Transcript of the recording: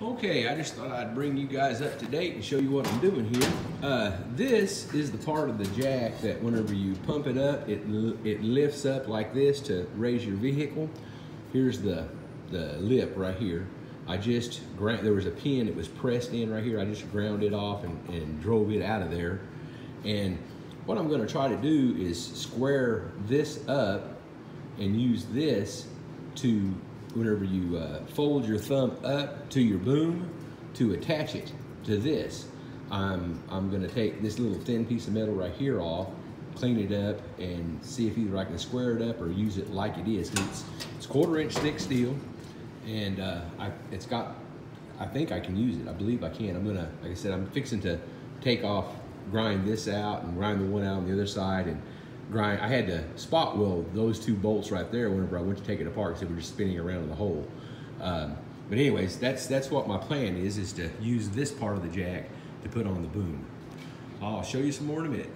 Okay, I just thought I'd bring you guys up to date and show you what I'm doing here. Uh, this is the part of the jack that whenever you pump it up, it, it lifts up like this to raise your vehicle. Here's the, the lip right here. I just, there was a pin that was pressed in right here. I just ground it off and, and drove it out of there. And what I'm gonna try to do is square this up and use this to whenever you uh, fold your thumb up to your boom to attach it to this. I'm, I'm gonna take this little thin piece of metal right here off, clean it up, and see if either I can square it up or use it like it is. It's, it's quarter inch thick steel, and uh, I, it's got, I think I can use it. I believe I can. I'm gonna, like I said, I'm fixing to take off, grind this out and grind the one out on the other side and grind. I had to spot weld those two bolts right there whenever I went to take it apart because they were just spinning around in the hole. Um, but anyways, that's that's what my plan is, is to use this part of the jack to put on the boom. I'll show you some more in a minute.